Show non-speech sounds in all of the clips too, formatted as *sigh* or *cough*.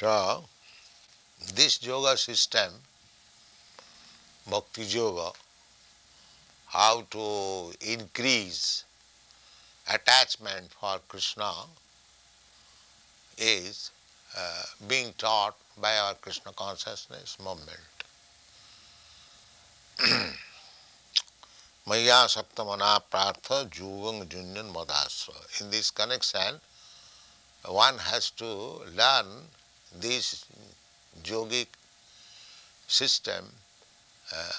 So, this yoga system, bhakti yoga, how to increase attachment for Krishna is uh, being taught by our Krishna consciousness movement. *clears throat* Maya Saptamana Prartha. In this connection, one has to learn this yogic system uh,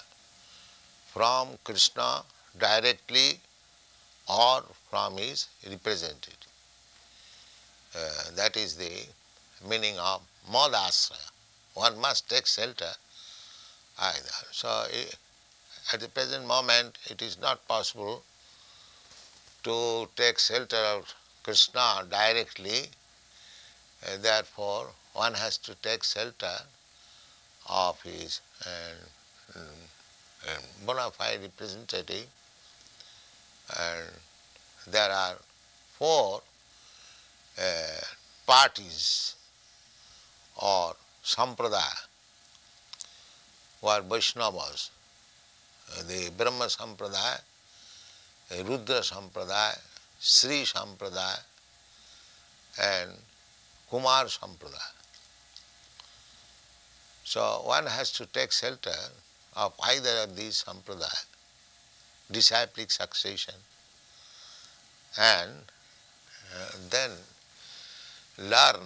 from Krishna directly or from his representative. Uh, that is the meaning of Madasraya. One must take shelter either. So, at the present moment, it is not possible to take shelter of Krishna directly, uh, therefore, one has to take shelter of his uh, uh, bona fide representative, and there are four uh, parties or sampradaya who are Vaishnavas. Uh, the Brahma Sampradaya, Rudra Sampradaya, Sri Sampradaya and Kumar Sampradaya. So one has to take shelter of either of these sampradaya, disciplic succession, and uh, then learn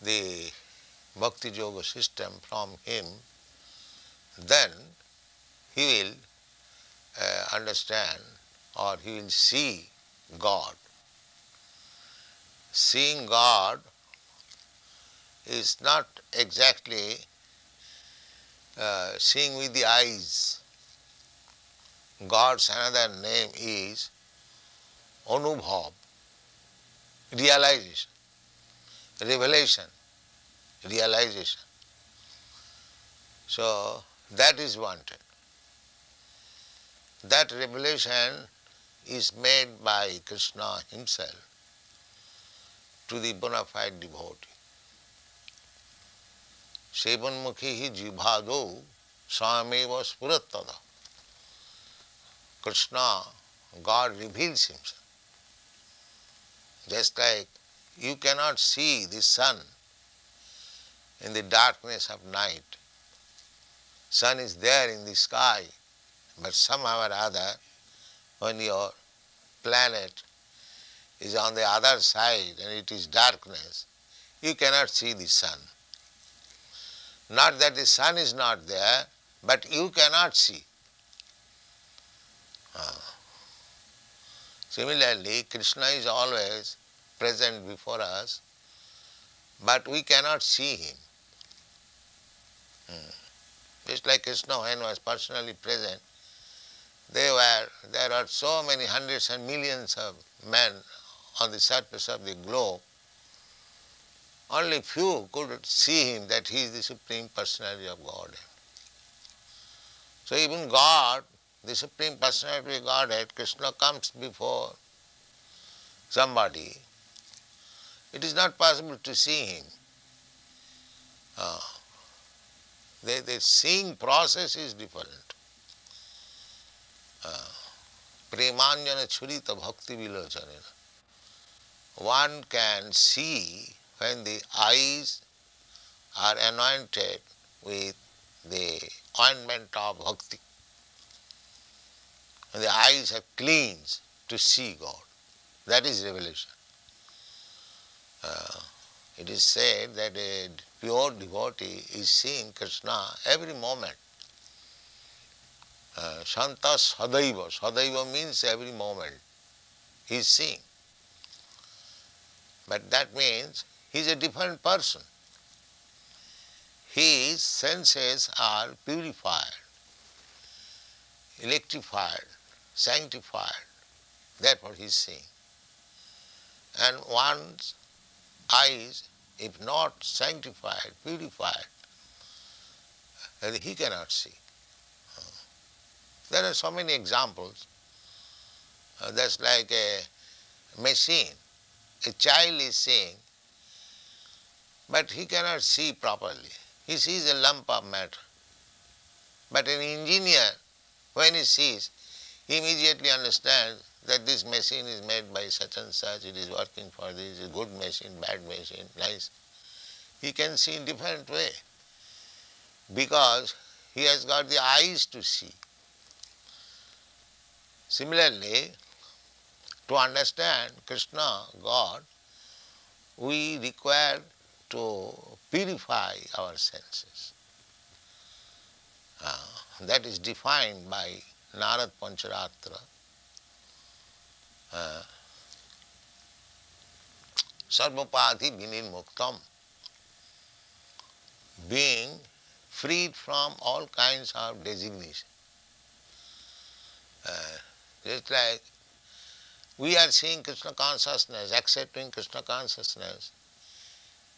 the bhakti yoga system from him, then he will uh, understand or he will see God. Seeing God is not exactly uh, seeing with the eyes. God's another name is Anubhav, realization, revelation, realization. So that is wanted. That revelation is made by Krishna himself to the bona fide devotee. सेवन्मुखी he जिभादो स्वामेव स्फुरत्तद Krishna, God reveals himself. Just like you cannot see the sun in the darkness of night. Sun is there in the sky, but somehow or other, when your planet is on the other side and it is darkness, you cannot see the sun. Not that the sun is not there, but you cannot see. Ah. Similarly, Krishna is always present before us, but we cannot see him. Hmm. Just like Krishna when was personally present, they were there are so many hundreds and millions of men on the surface of the globe. Only few could see him that he is the Supreme Personality of Godhead. So even God, the Supreme Personality of Godhead, Krishna comes before somebody, it is not possible to see him. Uh, the, the seeing process is different. Premanjana churita bhakti vilochanena. One can see when the eyes are anointed with the ointment of bhakti. When the eyes are cleansed to see God. That is revelation. Uh, it is said that a pure devotee is seeing Krishna every moment. Uh, Shanta Sadaiva. Sadaiva means every moment. He is seeing. But that means he is a different person. His senses are purified, electrified, sanctified. That's what he is seeing. And one's eyes, if not sanctified, purified, he cannot see. There are so many examples. Uh, that's like a machine. A child is seeing but he cannot see properly. He sees a lump of matter. But an engineer, when he sees, he immediately understands that this machine is made by such and such, it is working for this, a good machine, bad machine, nice. He can see in different way because he has got the eyes to see. Similarly, to understand Krishna, God, we require to purify our senses. Uh, that is defined by Narad Pancharatra. Uh, Sarvapadhi Vinirmuktam, being freed from all kinds of designation. Uh, just like we are seeing Krishna consciousness, accepting Krishna consciousness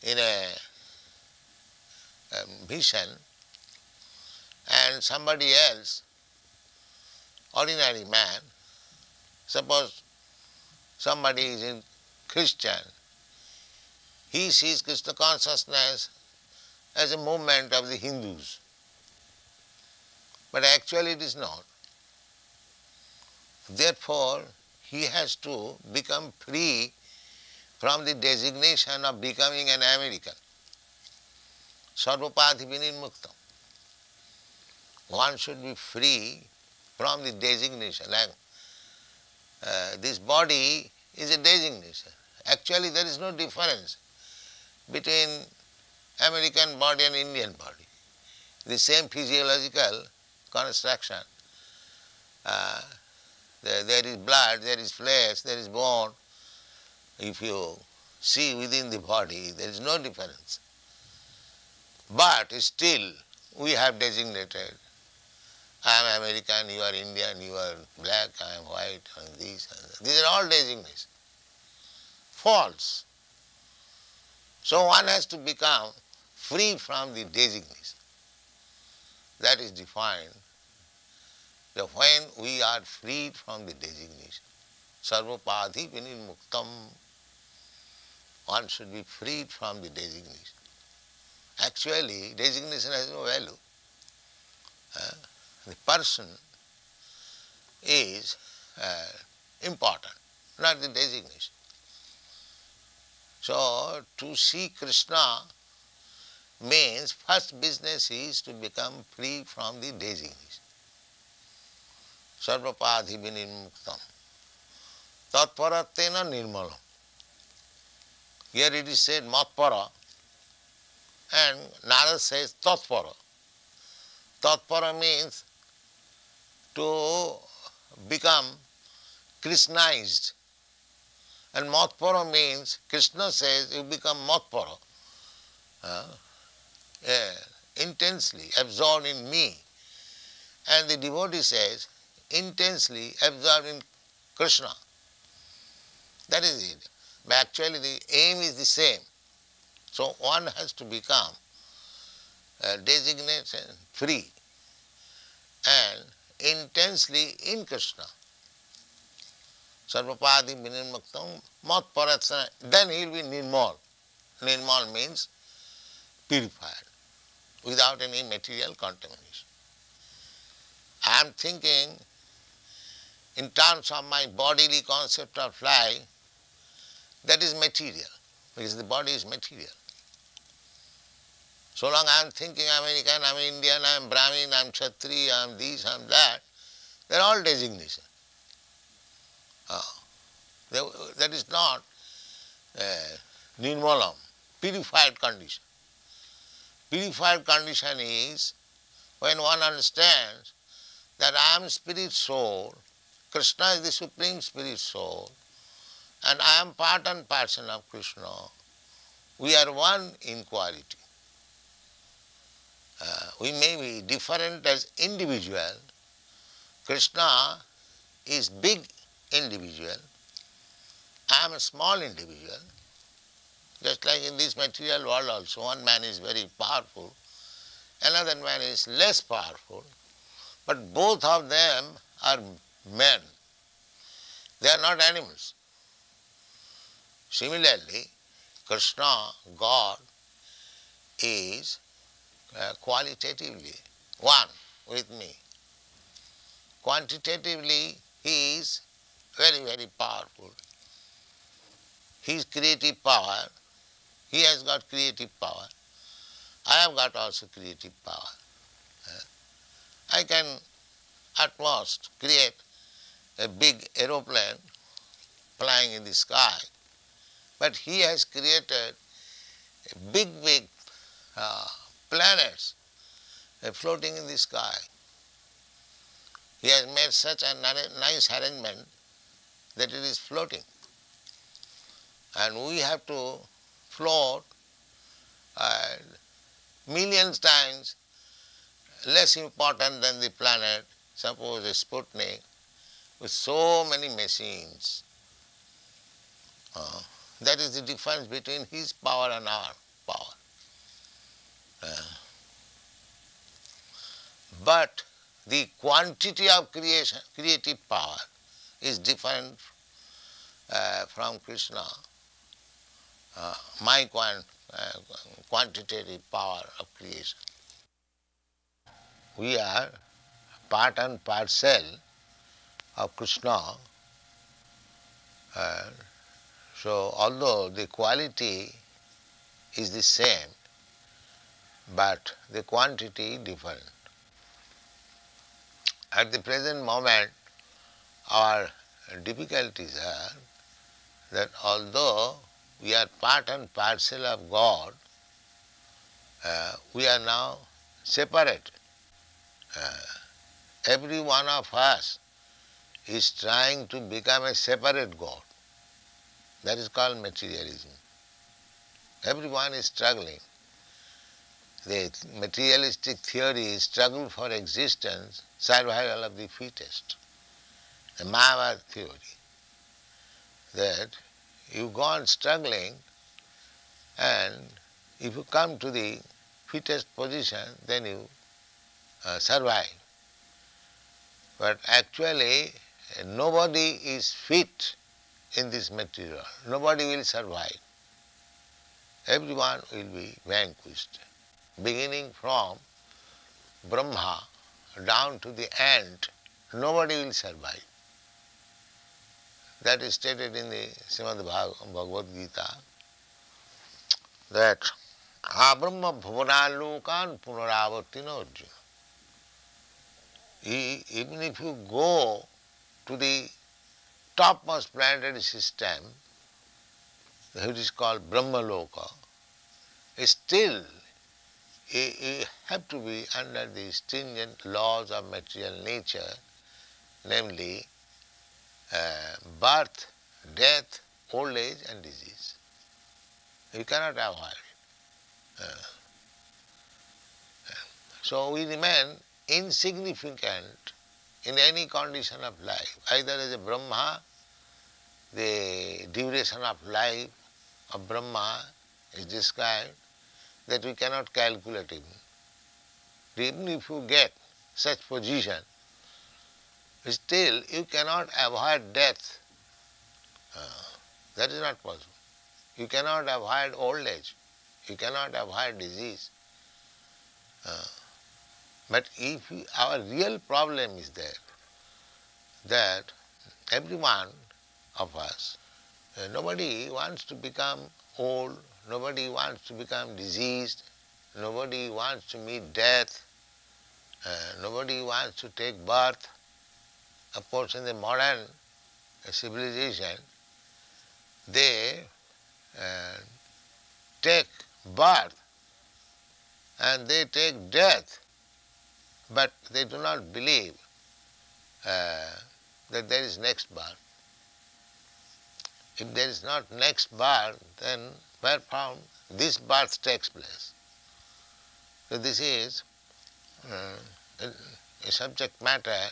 in a, a vision, and somebody else, ordinary man, suppose somebody is in Christian, he sees Krishna consciousness as a movement of the Hindus. But actually it is not. Therefore, he has to become free from the designation of becoming an American. Sarvapadhi vinirmuktam. One should be free from the designation. Like uh, this body is a designation. Actually, there is no difference between American body and Indian body. The same physiological construction. Uh, there, there is blood, there is flesh, there is bone. If you see within the body, there is no difference. But still, we have designated I am American, you are Indian, you are black, I am white, and these and that. These are all designations. False. So one has to become free from the designation. That is defined that when we are freed from the designation, sarvapadhi vinirmuktam, one should be freed from the designation. Actually, designation has no value. Uh, the person is uh, important, not the designation. So, to see Krishna means first business is to become free from the designation. Sarvapadhi vinirmuktam. Tatparatena nirmalam. Here it is said matpara and Narad says tatpara. Tatpara means to become Krishnized. And Matpara means, Krishna says, you become Matpara. Uh, yeah, intensely absorbed in me. And the devotee says, intensely absorbed in Krishna. That is it. Actually the aim is the same. So one has to become uh, designated free and intensely in Krishna. Sarvapadi vinirmuktam mat paratsana. Then he will be nirmal. Nirmal means purified without any material contamination. I am thinking in terms of my bodily concept of life, that is material, because the body is material. So long I am thinking I am American, I am Indian, I am Brahmin, I am Kshatriya, I am this, I am that, they are all designations. Oh. that is not uh, nirmalam, purified condition. Purified condition is when one understands that I am spirit soul, Krishna is the supreme spirit soul, and I am part and parcel of Krishna. We are one in quality. Uh, we may be different as individual. Krishna is big individual. I am a small individual. Just like in this material world also, one man is very powerful, another man is less powerful, but both of them are men. They are not animals. Similarly, Krishna, God, is uh, qualitatively one with me. Quantitatively, he is very, very powerful. His creative power, he has got creative power. I have got also creative power. Uh, I can at most create a big aeroplane flying in the sky, but he has created big, big uh, planets uh, floating in the sky. He has made such a nice arrangement that it is floating. And we have to float uh, millions times less important than the planet, suppose a Sputnik, with so many machines. Uh, that is the difference between his power and our power. Uh, but the quantity of creation, creative power is different uh, from Krishna. Uh, my quant, uh, quantitative power of creation. We are part and parcel of Krishna. So although the quality is the same, but the quantity different. At the present moment, our difficulties are that although we are part and parcel of God, uh, we are now separate. Uh, every one of us is trying to become a separate God. That is called materialism. Everyone is struggling. The materialistic theory is struggle for existence, survival of the fittest. The Mayavad theory that you go on struggling and if you come to the fittest position, then you uh, survive. But actually, nobody is fit in this material. Nobody will survive. Everyone will be vanquished, beginning from Brahma down to the ant, nobody will survive. That is stated in the Srimad Bhagavad Gita that Abrahma Bhuvanalokan Punaravartina Arjuna. Even if you go to the topmost planetary system, which is called Brahmaloka, still you have to be under the stringent laws of material nature, namely uh, birth, death, old age and disease. You cannot avoid it. Uh, so we remain insignificant in any condition of life, either as a Brahma, the duration of life of Brahma is described that we cannot calculate even. Even if you get such position, still you cannot avoid death. Uh, that is not possible. You cannot avoid old age. You cannot avoid disease. Uh, but if we, our real problem is there, that every one of us, uh, nobody wants to become old, nobody wants to become diseased, nobody wants to meet death, uh, nobody wants to take birth. Of course, in the modern civilization, they uh, take birth and they take death, but they do not believe uh, that there is next birth. If there is not next birth, then where from this birth takes place? So this is uh, a, subject matter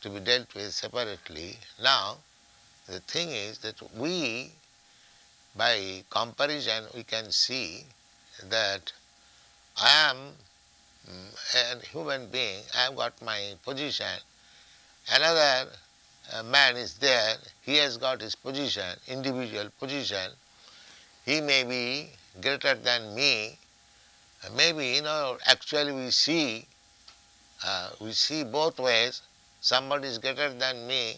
to be dealt with separately. Now, the thing is that we, by comparison, we can see that I am mm, a human being, I have got my position, another man is there, he has got his position, individual position, he may be greater than me, maybe, you know, actually we see, uh, we see both ways. Somebody is greater than me,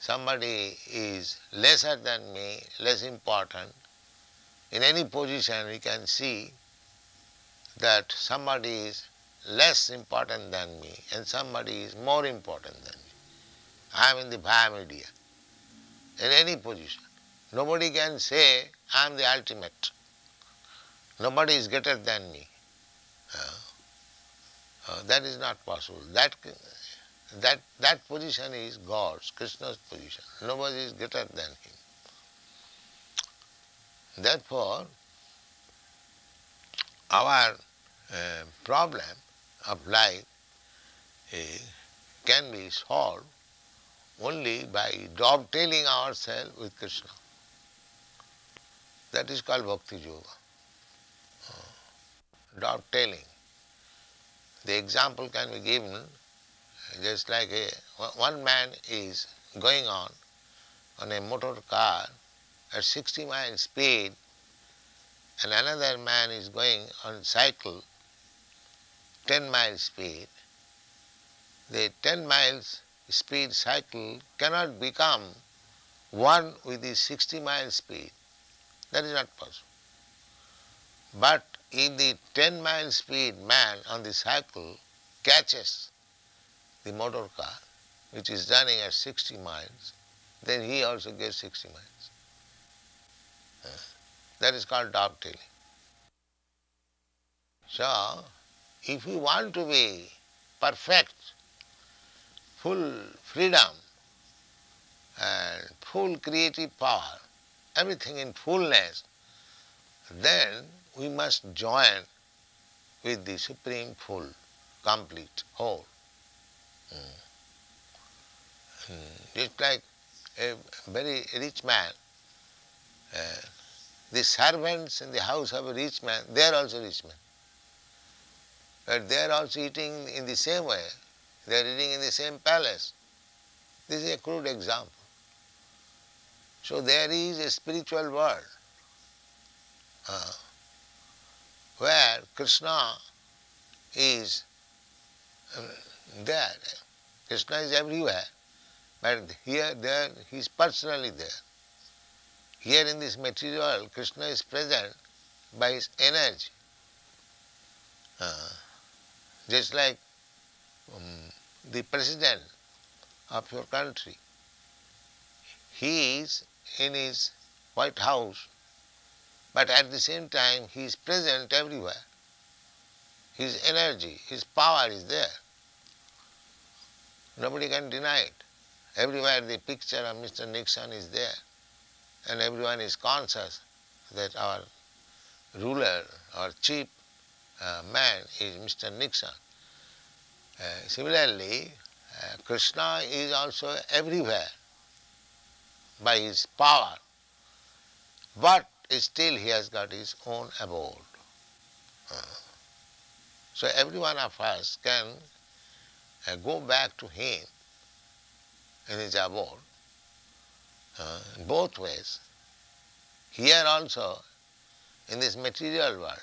somebody is lesser than me, less important. In any position we can see that somebody is less important than me and somebody is more important than me. I am in the via media, in any position. Nobody can say I am the ultimate. Nobody is greater than me. Uh, uh, that is not possible. That, that, that position is God's, Krishna's position. Nobody is greater than him. Therefore, our uh, problem of life can be solved only by dovetailing ourselves with Krishna. That is called Bhakti Yoga. Uh, dovetailing. The example can be given just like a, one man is going on on a motor car at 60 miles speed and another man is going on cycle 10 miles speed. The 10 miles speed cycle cannot become one with the 60 miles speed. That is not possible. But if the 10 mile speed man on the cycle catches the motor car, which is running at 60 miles, then he also gets 60 miles. That is called dovetailing. So, if we want to be perfect, full freedom and full creative power, everything in fullness, then we must join with the Supreme Full, complete, whole. Mm. Mm. Just like a very rich man, uh, the servants in the house of a rich man, they are also rich men. But they are also eating in the same way. They are eating in the same palace. This is a crude example. So there is a spiritual world uh, where Krishna is um, there. Krishna is everywhere. But here, there, he is personally there. Here in this material Krishna is present by his energy. Uh, just like um, the president of your country. He is in his White House, but at the same time he is present everywhere. His energy, his power is there. Nobody can deny it. Everywhere the picture of Mr. Nixon is there and everyone is conscious that our ruler or chief uh, man is Mr. Nixon. Uh, similarly, uh, Krishna is also everywhere by his power, but still he has got his own abode. Uh, so every one of us can go back to him in his abode uh, both ways. Here also, in this material world,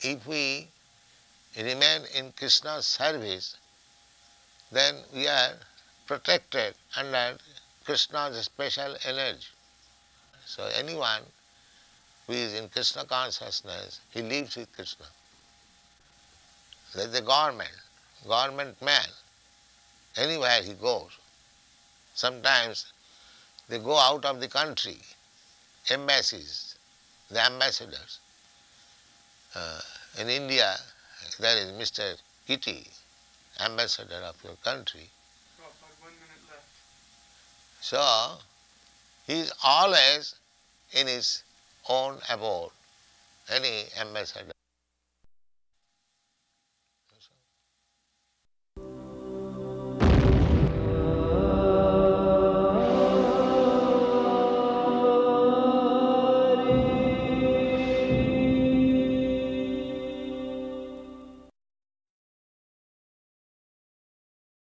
if we remain in Krishna's service, then we are protected under Krishna's special energy. So anyone who is in Krishna consciousness, he lives with Krishna. There's the government, government man, anywhere he goes. Sometimes they go out of the country, embassies, the ambassadors. Uh, in India, there is Mr. Keating, ambassador of your country. So, he is always in his own abode, any ambassador.